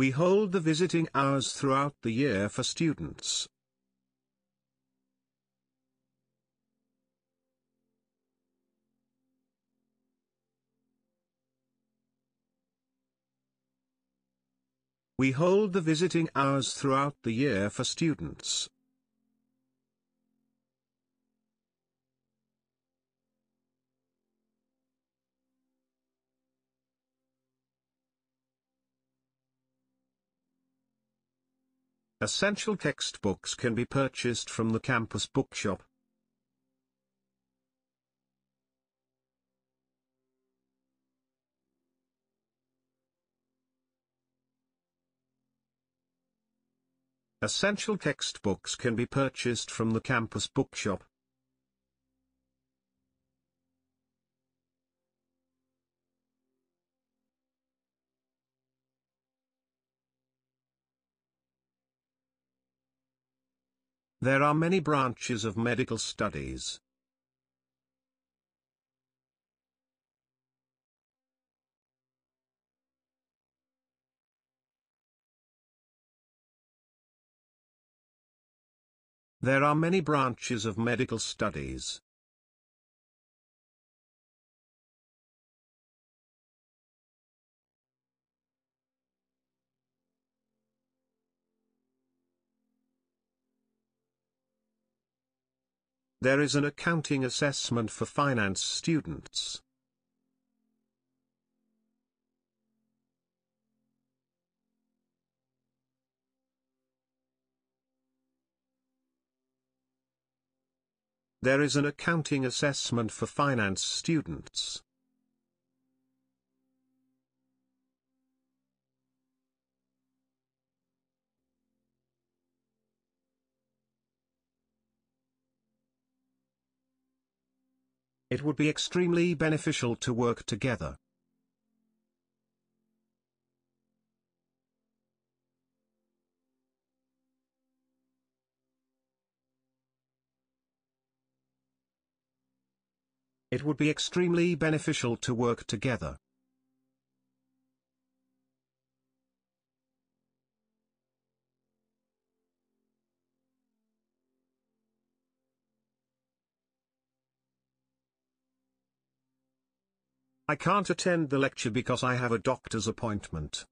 We hold the visiting hours throughout the year for students. We hold the visiting hours throughout the year for students. Essential textbooks can be purchased from the campus bookshop. Essential textbooks can be purchased from the campus bookshop. There are many branches of medical studies. There are many branches of medical studies. There is an accounting assessment for finance students. There is an accounting assessment for finance students. It would be extremely beneficial to work together. It would be extremely beneficial to work together. I can't attend the lecture because I have a doctor's appointment.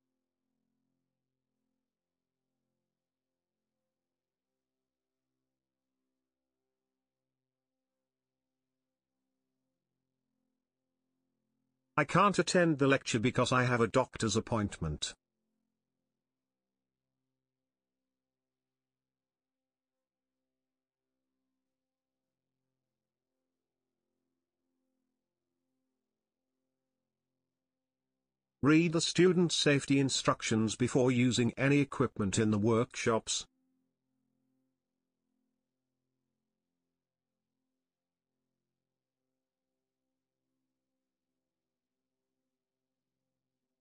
I can't attend the lecture because I have a doctor's appointment. Read the student safety instructions before using any equipment in the workshops.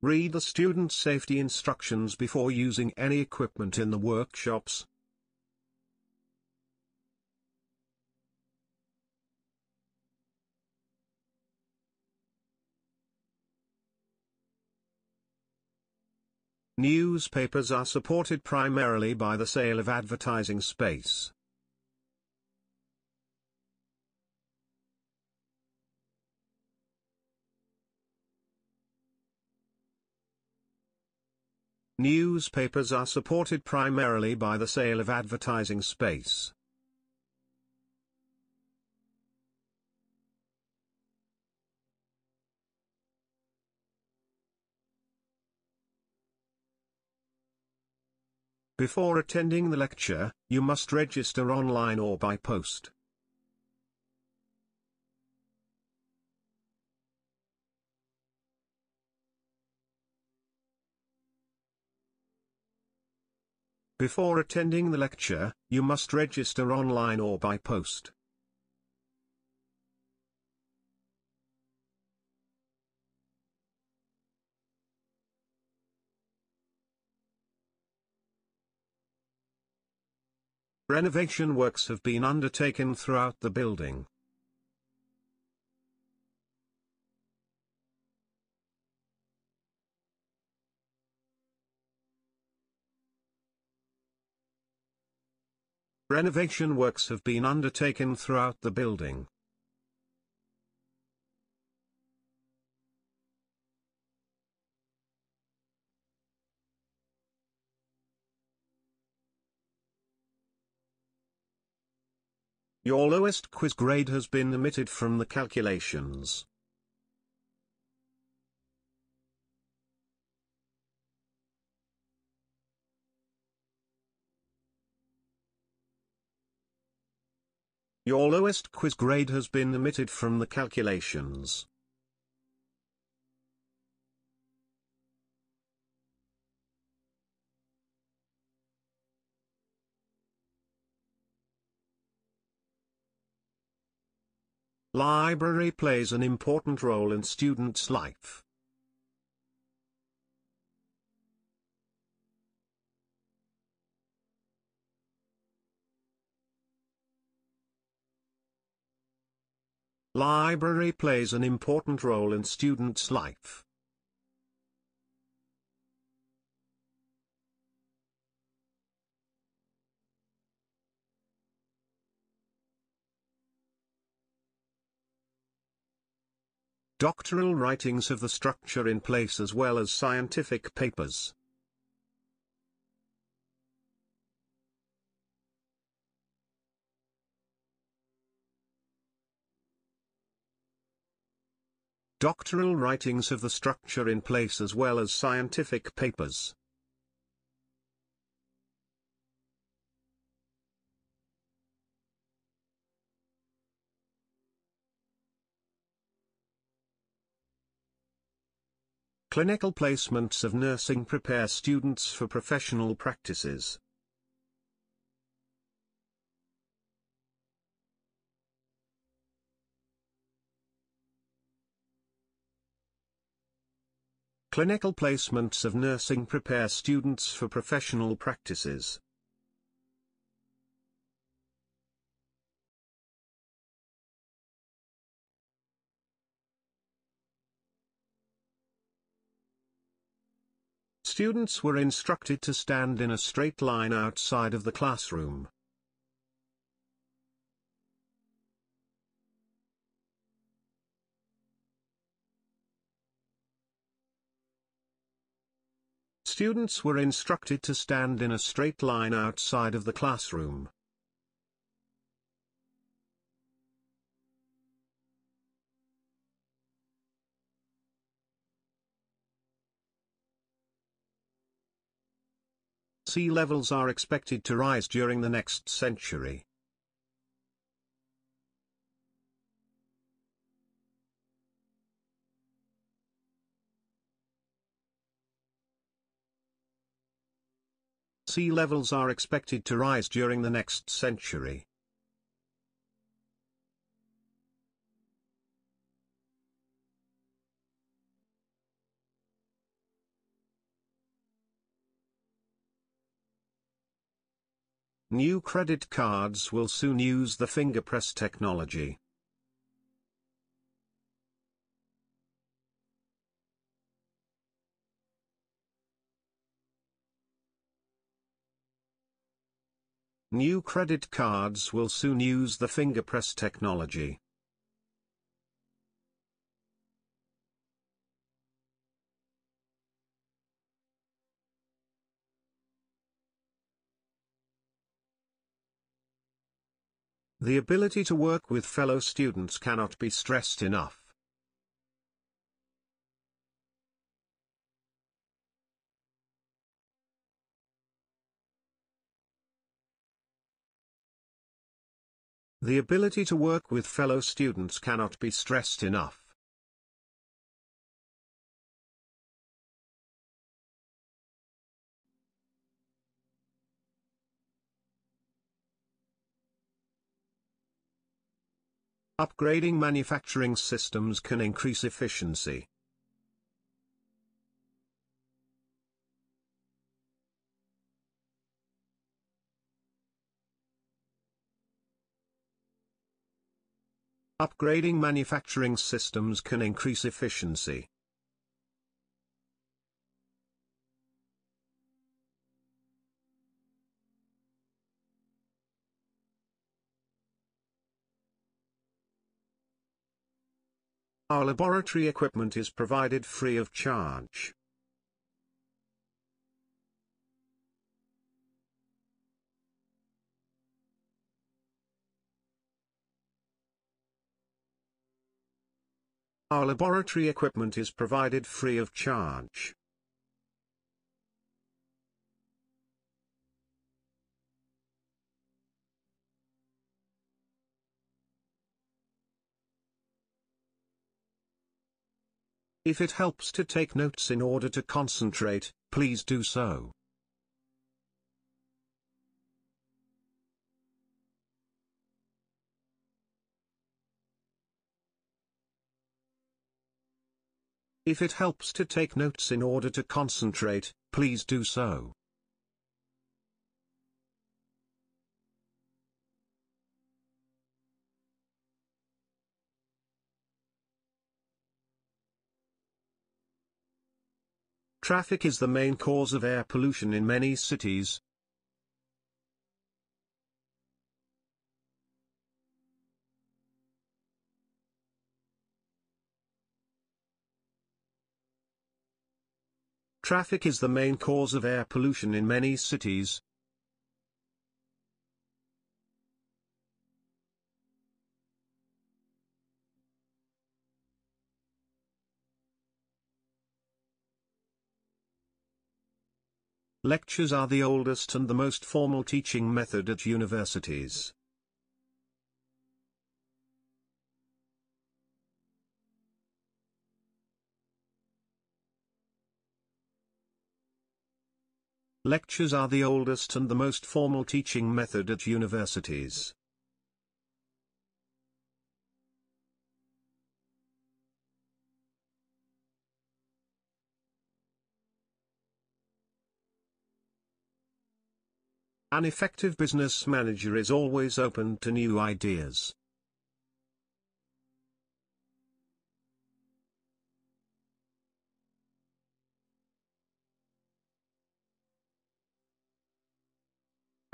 Read the student safety instructions before using any equipment in the workshops. Newspapers are supported primarily by the sale of advertising space. Newspapers are supported primarily by the sale of advertising space. Before attending the lecture, you must register online or by post. Before attending the lecture, you must register online or by post. Renovation works have been undertaken throughout the building. Renovation works have been undertaken throughout the building. Your lowest quiz grade has been omitted from the calculations. Your lowest quiz grade has been omitted from the calculations. Library plays an important role in students' life. Library plays an important role in students' life. Doctoral writings have the structure in place as well as scientific papers. Doctoral writings have the structure in place as well as scientific papers. Clinical placements of nursing prepare students for professional practices. Clinical placements of nursing prepare students for professional practices. Students were instructed to stand in a straight line outside of the classroom. Students were instructed to stand in a straight line outside of the classroom. Sea levels are expected to rise during the next century. Sea levels are expected to rise during the next century. New credit cards will soon use the fingerprint technology. New credit cards will soon use the fingerprint technology. The ability to work with fellow students cannot be stressed enough. The ability to work with fellow students cannot be stressed enough. Upgrading manufacturing systems can increase efficiency. Upgrading manufacturing systems can increase efficiency. Our laboratory equipment is provided free of charge. Our laboratory equipment is provided free of charge. If it helps to take notes in order to concentrate, please do so. If it helps to take notes in order to concentrate, please do so. Traffic is the main cause of air pollution in many cities. Traffic is the main cause of air pollution in many cities. Lectures are the oldest and the most formal teaching method at universities. Lectures are the oldest and the most formal teaching method at universities. An effective business manager is always open to new ideas.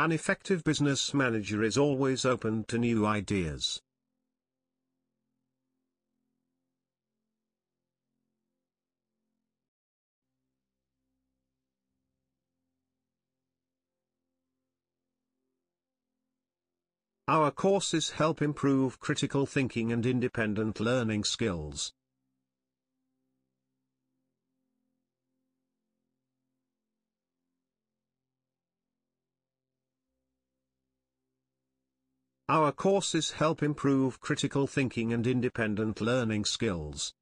An effective business manager is always open to new ideas. Our courses help improve critical thinking and independent learning skills. Our courses help improve critical thinking and independent learning skills.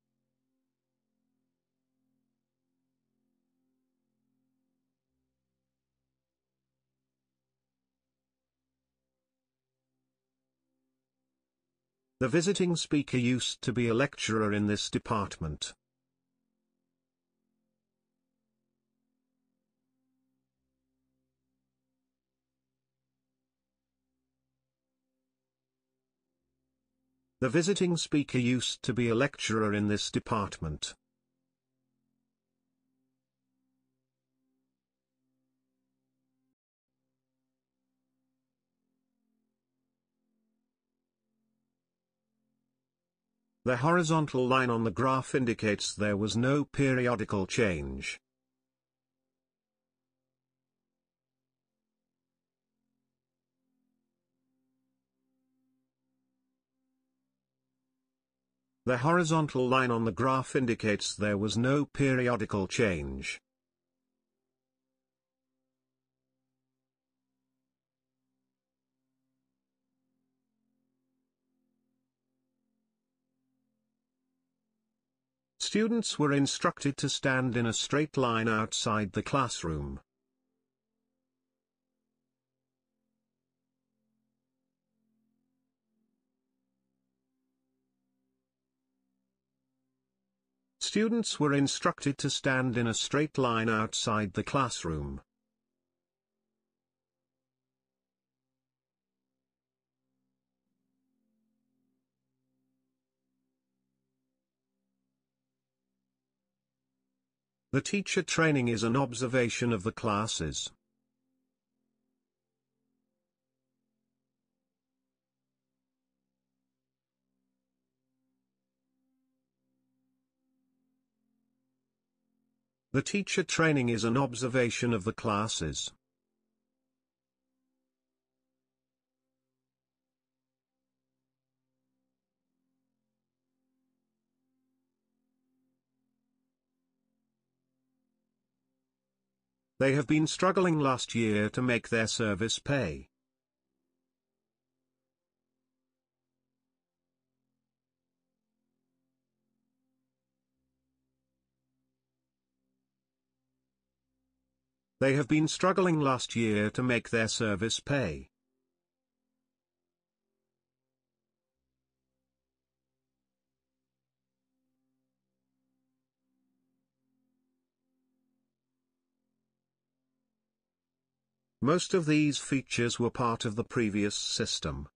The visiting speaker used to be a lecturer in this department. The visiting speaker used to be a lecturer in this department. The horizontal line on the graph indicates there was no periodical change. The horizontal line on the graph indicates there was no periodical change. Students were instructed to stand in a straight line outside the classroom. Students were instructed to stand in a straight line outside the classroom. The teacher training is an observation of the classes. The teacher training is an observation of the classes. They have been struggling last year to make their service pay. They have been struggling last year to make their service pay. Most of these features were part of the previous system.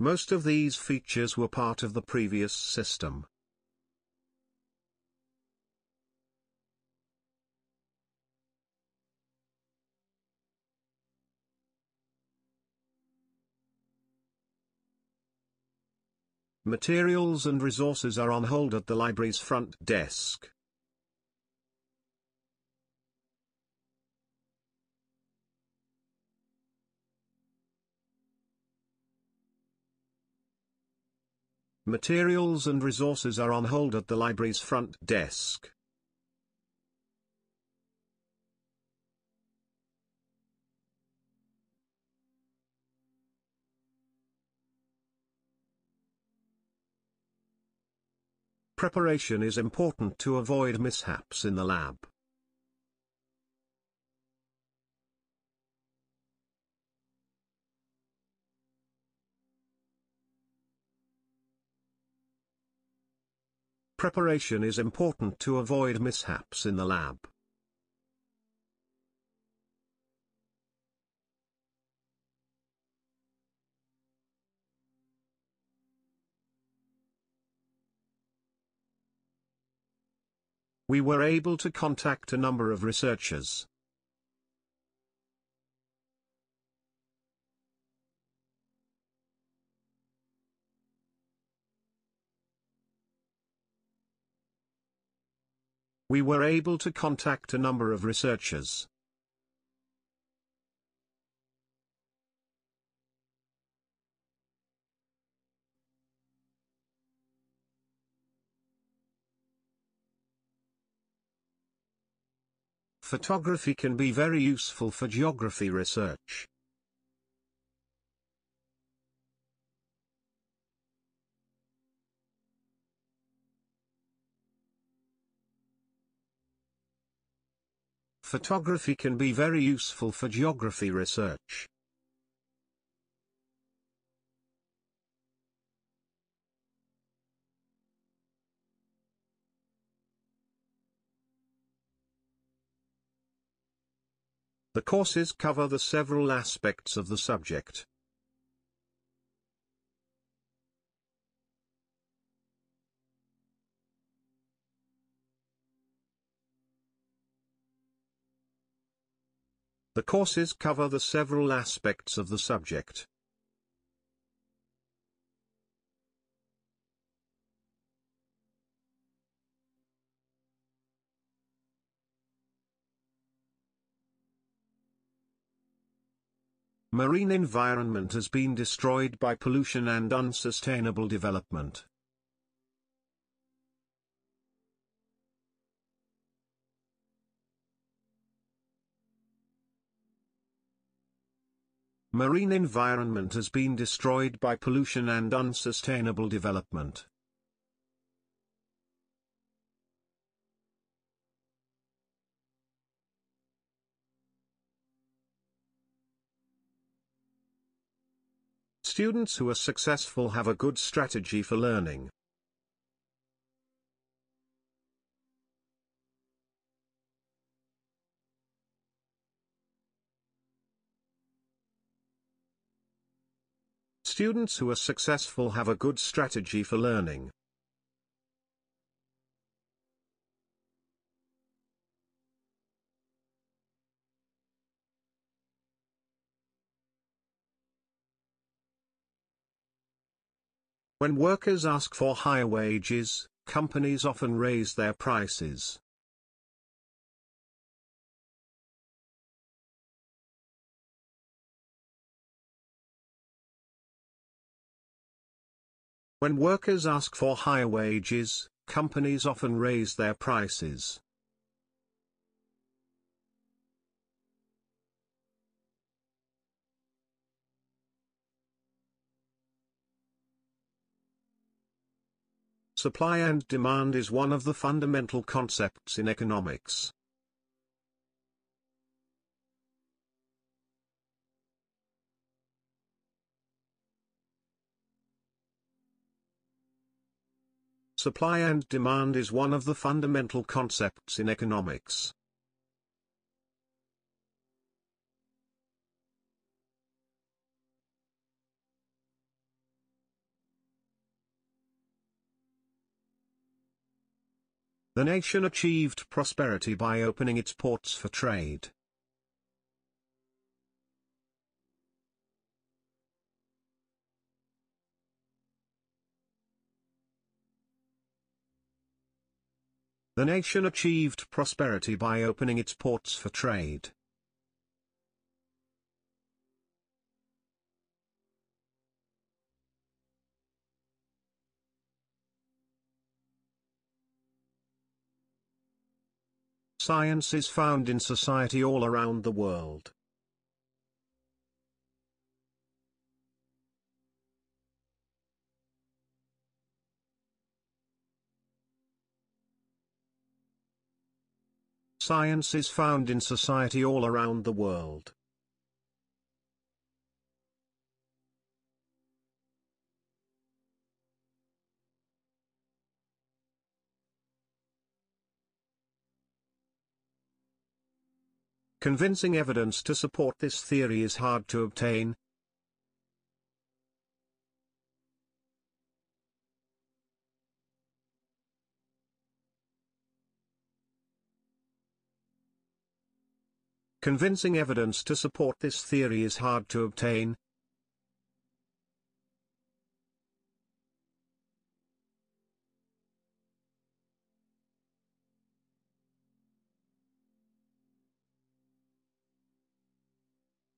Most of these features were part of the previous system. Materials and resources are on hold at the library's front desk. Materials and resources are on hold at the library's front desk. Preparation is important to avoid mishaps in the lab. Preparation is important to avoid mishaps in the lab. We were able to contact a number of researchers. We were able to contact a number of researchers. Photography can be very useful for geography research. Photography can be very useful for geography research. The courses cover the several aspects of the subject. The courses cover the several aspects of the subject. Marine environment has been destroyed by pollution and unsustainable development. Marine environment has been destroyed by pollution and unsustainable development. Students who are successful have a good strategy for learning. Students who are successful have a good strategy for learning. When workers ask for higher wages, companies often raise their prices. When workers ask for higher wages, companies often raise their prices. Supply and demand is one of the fundamental concepts in economics. Supply and demand is one of the fundamental concepts in economics. The nation achieved prosperity by opening its ports for trade. The nation achieved prosperity by opening its ports for trade. Science is found in society all around the world. Science is found in society all around the world. Convincing evidence to support this theory is hard to obtain. Convincing evidence to support this theory is hard to obtain.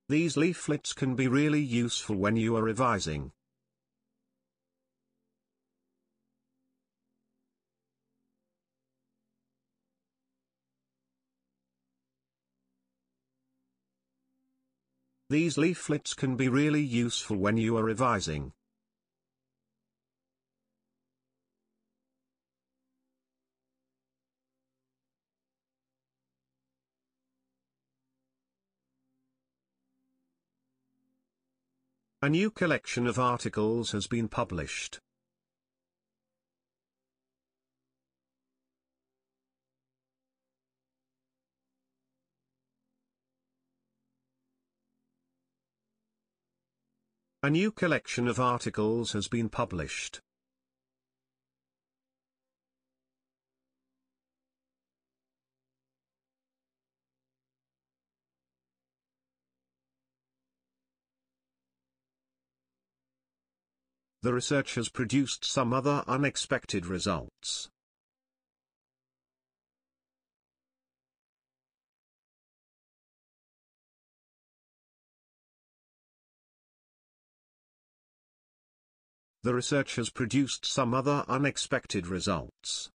These leaflets can be really useful when you are revising. These leaflets can be really useful when you are revising. A new collection of articles has been published. A new collection of articles has been published. The research has produced some other unexpected results. The research has produced some other unexpected results.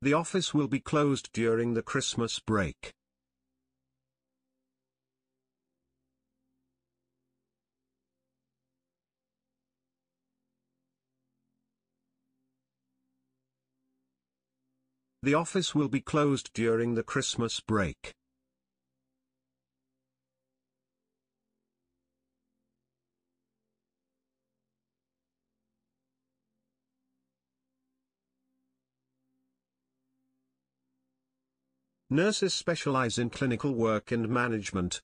The office will be closed during the Christmas break. The office will be closed during the Christmas break. Nurses specialize in clinical work and management,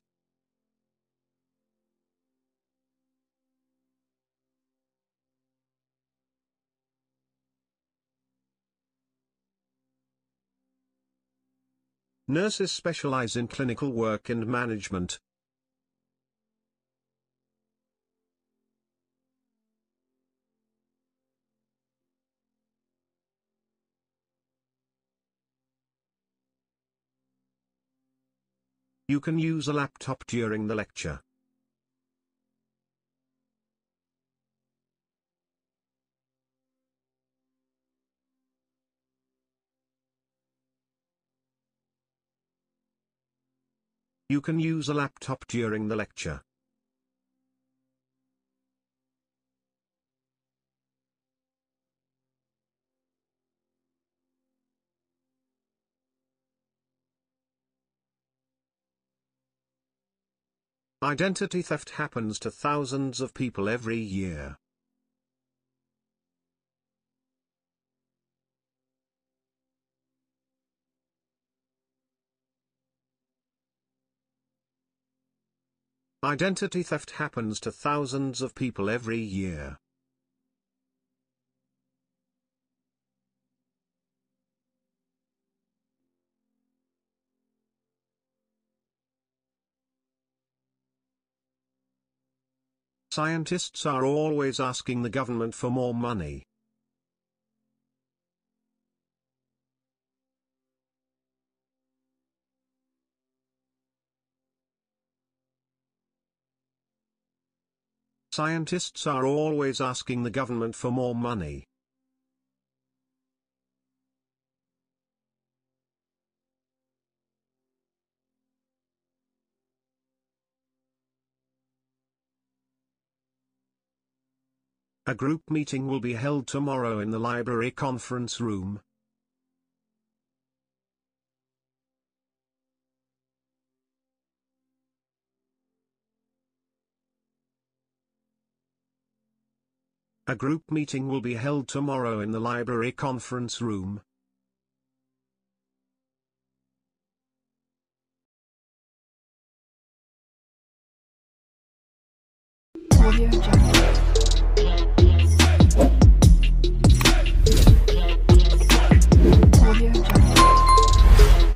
Nurses specialize in clinical work and management. You can use a laptop during the lecture. You can use a laptop during the lecture. Identity theft happens to thousands of people every year. Identity theft happens to thousands of people every year. Scientists are always asking the government for more money. Scientists are always asking the government for more money. A group meeting will be held tomorrow in the library conference room. A group meeting will be held tomorrow in the library conference room.